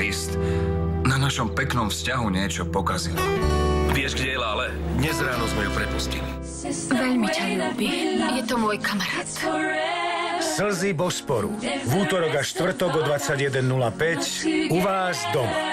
list. Na našom peknom vzťahu niečo pokazilo. Vieš, kde je Lále? Dnes ráno sme ju prepustili. Veľmi ťa ľúbi. Je to môj kamarát. Slzy Bosporu. V útorok a štvrtok o 21.05 u vás doma.